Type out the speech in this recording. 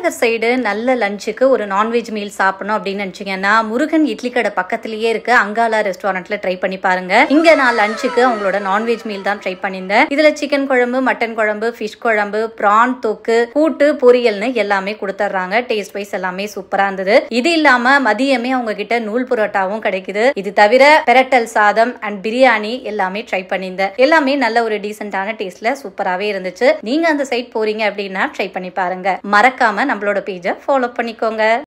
Virudhunagar side நல்ல லஞ்சுக்கு ஒரு நான்வெஜ் மீல் சாப்பிடணும் அப்படின்னு நினைச்சீங்கன்னா முருகன் இட்லி கடை பக்கத்திலேயே இருக்கு அங்காலா ரெஸ்டாரண்ட்ல ட்ரை பண்ணி பாருங்க. இங்க நான் லஞ்சுக்கு அவங்களோட நான்வெஜ் மீல் தான் ட்ரை பண்ணியிருந்தேன். இதுல சிக்கன் குழம்பு மட்டன் குழம்பு ஃபிஷ் குழம்பு பிரான் தொக்கு கூட்டு பொரியல்னு எல்லாமே கொடுத்துட்றாங்க. டேஸ்ட் வைஸ் எல்லாமே சூப்பரா இருந்தது. இது இல்லாம மதியமே அவங்க கிட்ட நூல் புரோட்டாவும் கிடைக்குது. இது தவிர பெரட்டல் சாதம் அண்ட் பிரியாணி எல்லாமே ட்ரை பண்ணியிருந்தேன். எல்லாமே நல்ல ஒரு டீசென்டான டேஸ்ட்ல சூப்பராகவே இருந்துச்சு. நீங்க அந்த சைட் போறீங்க அப்படின்னா ட்ரை பண்ணி பாருங்க. மறக்காம நம்மளோட பேஜை ஃபாலோ பண்ணிக்கோங்க.